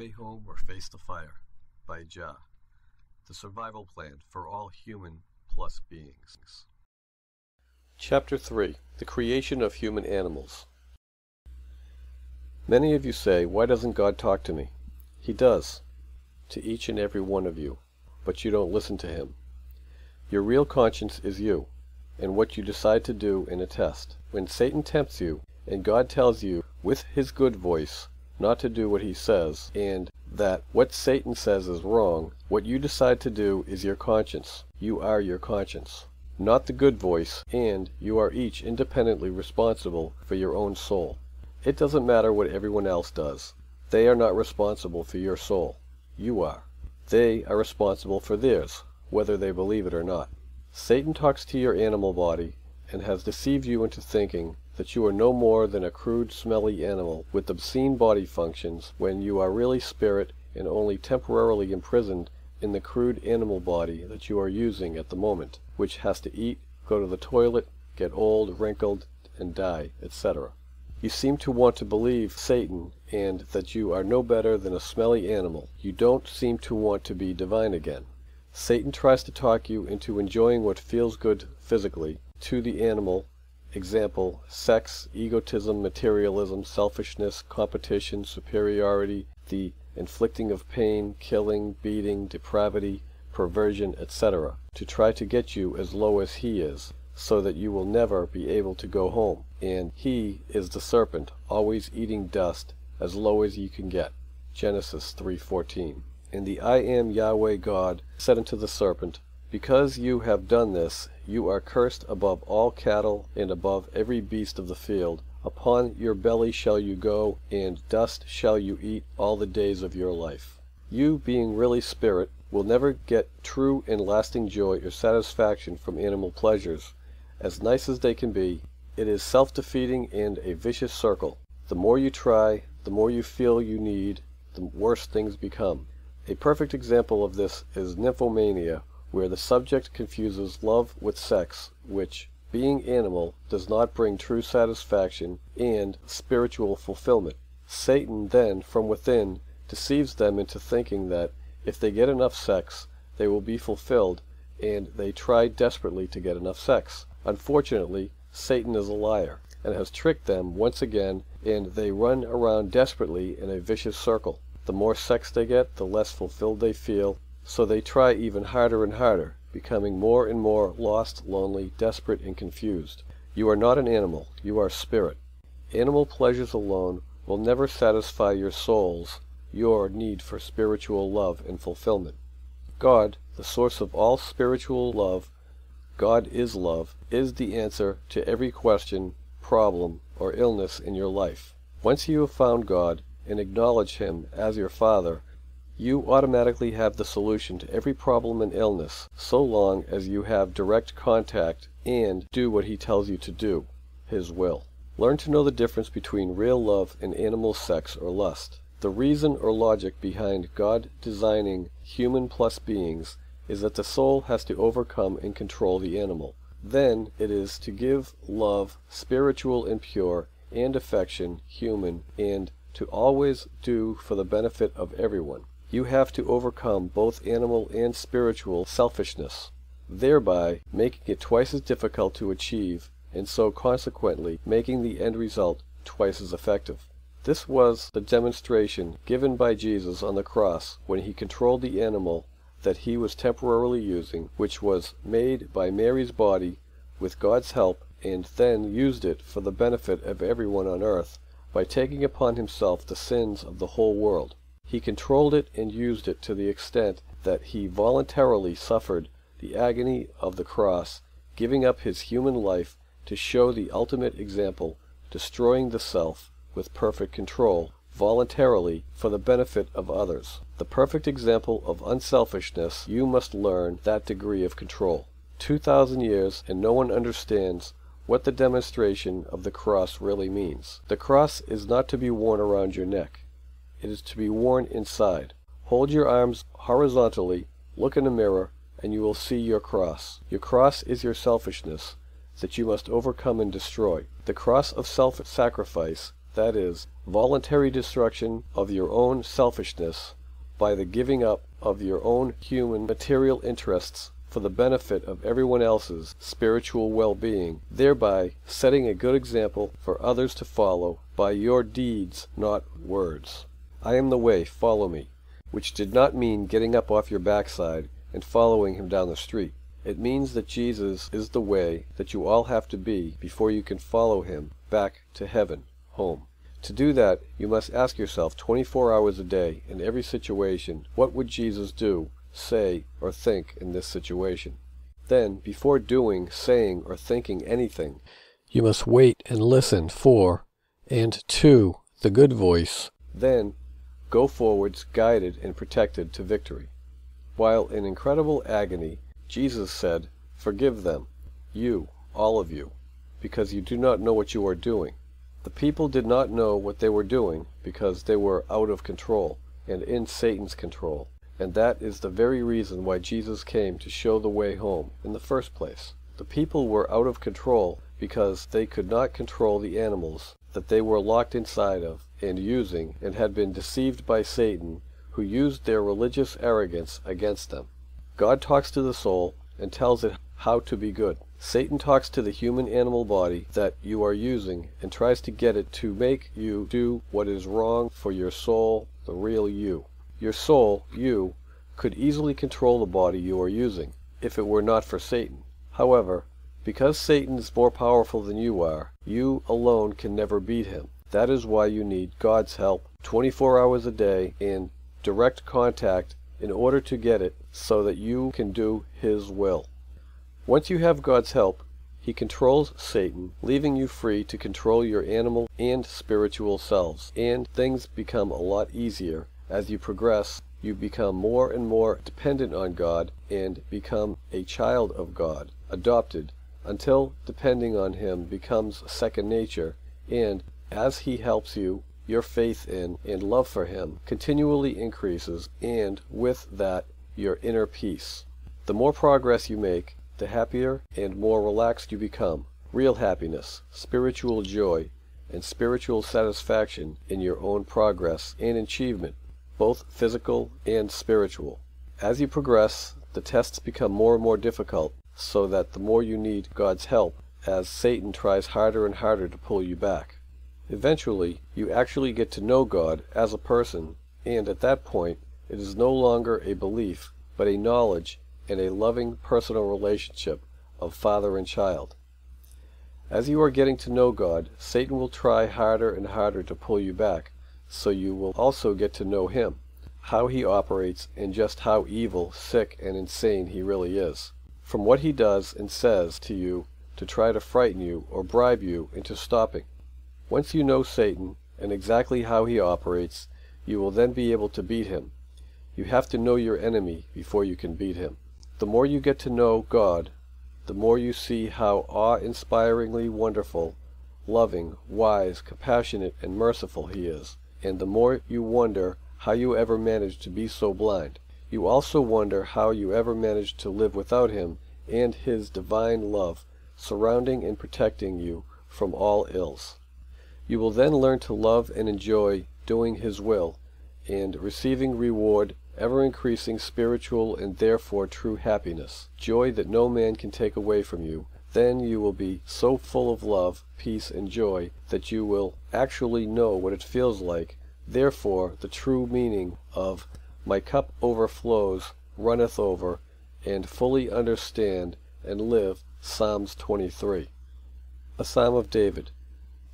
Way Home or Face the Fire by JAH. The survival plan for all human plus beings. Chapter 3 The Creation of Human Animals Many of you say, Why doesn't God talk to me? He does, to each and every one of you, but you don't listen to Him. Your real conscience is you, and what you decide to do in a test. When Satan tempts you, and God tells you, with his good voice, not to do what he says, and that what Satan says is wrong, what you decide to do is your conscience. You are your conscience, not the good voice, and you are each independently responsible for your own soul. It doesn't matter what everyone else does. They are not responsible for your soul. You are. They are responsible for theirs, whether they believe it or not. Satan talks to your animal body and has deceived you into thinking that you are no more than a crude, smelly animal with obscene body functions when you are really spirit and only temporarily imprisoned in the crude animal body that you are using at the moment, which has to eat, go to the toilet, get old, wrinkled, and die, etc. You seem to want to believe Satan and that you are no better than a smelly animal. You don't seem to want to be divine again. Satan tries to talk you into enjoying what feels good physically to the animal Example, sex, egotism, materialism, selfishness, competition, superiority, the inflicting of pain, killing, beating, depravity, perversion, etc., to try to get you as low as he is, so that you will never be able to go home, and he is the serpent, always eating dust, as low as you can get. Genesis 3:14. And the I am Yahweh God said unto the serpent, because you have done this, you are cursed above all cattle, and above every beast of the field. Upon your belly shall you go, and dust shall you eat all the days of your life. You, being really spirit, will never get true and lasting joy or satisfaction from animal pleasures, as nice as they can be. It is self-defeating and a vicious circle. The more you try, the more you feel you need, the worse things become. A perfect example of this is nymphomania, where the subject confuses love with sex, which, being animal, does not bring true satisfaction and spiritual fulfillment. Satan then, from within, deceives them into thinking that, if they get enough sex, they will be fulfilled, and they try desperately to get enough sex. Unfortunately, Satan is a liar, and has tricked them once again, and they run around desperately in a vicious circle. The more sex they get, the less fulfilled they feel, so they try even harder and harder, becoming more and more lost, lonely, desperate, and confused. You are not an animal, you are spirit. Animal pleasures alone will never satisfy your souls, your need for spiritual love and fulfillment. God, the source of all spiritual love, God is love, is the answer to every question, problem, or illness in your life. Once you have found God and acknowledge Him as your Father, you automatically have the solution to every problem and illness, so long as you have direct contact and do what he tells you to do, his will. Learn to know the difference between real love and animal sex or lust. The reason or logic behind God designing human plus beings is that the soul has to overcome and control the animal. Then it is to give love, spiritual and pure, and affection, human, and to always do for the benefit of everyone. You have to overcome both animal and spiritual selfishness, thereby making it twice as difficult to achieve, and so consequently making the end result twice as effective. This was the demonstration given by Jesus on the cross when he controlled the animal that he was temporarily using, which was made by Mary's body with God's help, and then used it for the benefit of everyone on earth by taking upon himself the sins of the whole world. He controlled it and used it to the extent that he voluntarily suffered the agony of the cross, giving up his human life to show the ultimate example, destroying the self with perfect control, voluntarily for the benefit of others. The perfect example of unselfishness, you must learn that degree of control. Two thousand years and no one understands what the demonstration of the cross really means. The cross is not to be worn around your neck. It is to be worn inside. Hold your arms horizontally, look in the mirror, and you will see your cross. Your cross is your selfishness, that you must overcome and destroy. The cross of self-sacrifice, that is, voluntary destruction of your own selfishness by the giving up of your own human material interests for the benefit of everyone else's spiritual well-being, thereby setting a good example for others to follow by your deeds, not words. I am the way, follow me, which did not mean getting up off your backside and following him down the street. It means that Jesus is the way that you all have to be before you can follow him back to heaven, home. To do that, you must ask yourself 24 hours a day, in every situation, what would Jesus do, say, or think in this situation? Then, before doing, saying, or thinking anything, you must wait and listen for, and to, the good voice. Then, go forwards guided and protected to victory. While in incredible agony, Jesus said, Forgive them, you, all of you, because you do not know what you are doing. The people did not know what they were doing because they were out of control and in Satan's control, and that is the very reason why Jesus came to show the way home in the first place. The people were out of control because they could not control the animals that they were locked inside of and using and had been deceived by Satan who used their religious arrogance against them. God talks to the soul and tells it how to be good. Satan talks to the human animal body that you are using and tries to get it to make you do what is wrong for your soul, the real you. Your soul, you, could easily control the body you are using, if it were not for Satan. However, because Satan is more powerful than you are, you alone can never beat him. That is why you need God's help 24 hours a day in direct contact in order to get it so that you can do His will. Once you have God's help, He controls Satan, leaving you free to control your animal and spiritual selves, and things become a lot easier. As you progress, you become more and more dependent on God and become a child of God, adopted, until depending on Him becomes second nature, and as He helps you your faith in and love for Him continually increases, and with that your inner peace. The more progress you make, the happier and more relaxed you become. Real happiness, spiritual joy, and spiritual satisfaction in your own progress and achievement, both physical and spiritual. As you progress, the tests become more and more difficult, so that the more you need God's help, as Satan tries harder and harder to pull you back. Eventually, you actually get to know God as a person, and at that point, it is no longer a belief, but a knowledge and a loving personal relationship of father and child. As you are getting to know God, Satan will try harder and harder to pull you back, so you will also get to know him, how he operates, and just how evil, sick, and insane he really is. From what he does and says to you to try to frighten you or bribe you into stopping. Once you know Satan, and exactly how he operates, you will then be able to beat him. You have to know your enemy before you can beat him. The more you get to know God, the more you see how awe-inspiringly wonderful, loving, wise, compassionate, and merciful he is, and the more you wonder how you ever managed to be so blind. You also wonder how you ever managed to live without him and his divine love surrounding and protecting you from all ills. You will then learn to love and enjoy doing His will, and receiving reward ever increasing spiritual and therefore true happiness, joy that no man can take away from you. Then you will be so full of love, peace, and joy that you will actually know what it feels like, therefore the true meaning of my cup overflows, runneth over, and fully understand and live Psalms 23. A Psalm of David.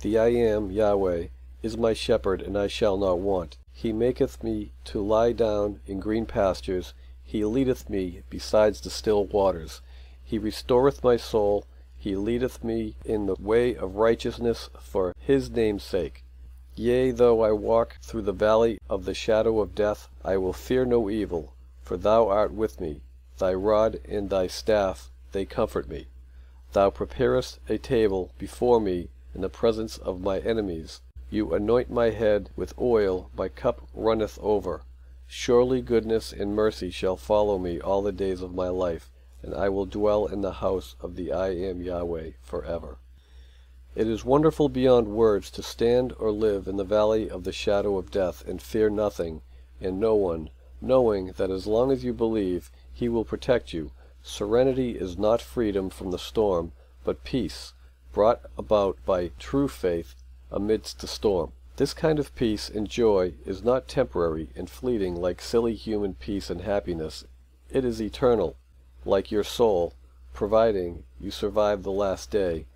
The I am, Yahweh, is my shepherd, and I shall not want. He maketh me to lie down in green pastures. He leadeth me beside the still waters. He restoreth my soul. He leadeth me in the way of righteousness for his name's sake. Yea, though I walk through the valley of the shadow of death, I will fear no evil, for thou art with me. Thy rod and thy staff, they comfort me. Thou preparest a table before me in the presence of my enemies. You anoint my head with oil, my cup runneth over. Surely goodness and mercy shall follow me all the days of my life, and I will dwell in the house of the I am Yahweh forever. It is wonderful beyond words to stand or live in the valley of the shadow of death and fear nothing and no one, knowing that as long as you believe he will protect you, serenity is not freedom from the storm, but peace, brought about by true faith amidst the storm. This kind of peace and joy is not temporary and fleeting like silly human peace and happiness. It is eternal, like your soul, providing you survive the last day,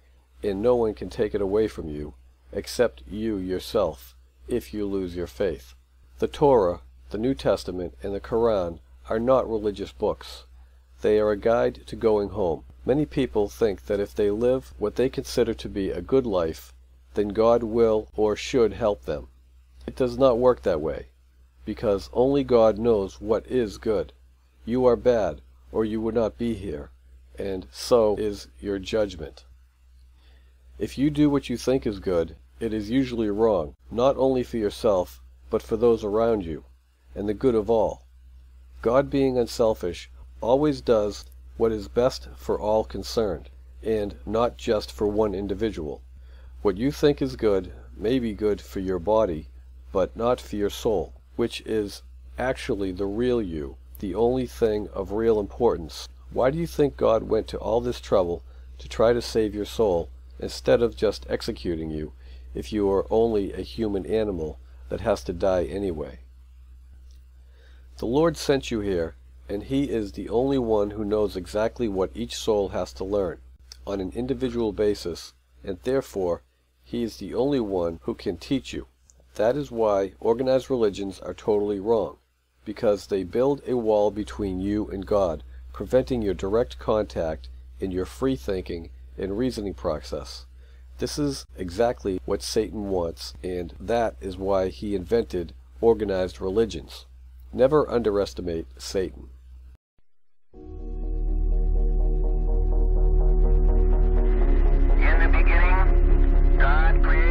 and no one can take it away from you, except you yourself, if you lose your faith. The Torah, the New Testament, and the Koran are not religious books. They are a guide to going home. Many people think that if they live what they consider to be a good life, then God will or should help them. It does not work that way, because only God knows what is good. You are bad, or you would not be here, and so is your judgment. If you do what you think is good, it is usually wrong, not only for yourself, but for those around you, and the good of all. God being unselfish, always does what is best for all concerned, and not just for one individual. What you think is good may be good for your body, but not for your soul, which is actually the real you, the only thing of real importance. Why do you think God went to all this trouble to try to save your soul instead of just executing you if you are only a human animal that has to die anyway? The Lord sent you here, and He is the only one who knows exactly what each soul has to learn, on an individual basis, and therefore He is the only one who can teach you. That is why organized religions are totally wrong, because they build a wall between you and God, preventing your direct contact and your free thinking and reasoning process. This is exactly what Satan wants, and that is why he invented organized religions. Never underestimate Satan. In the beginning, God created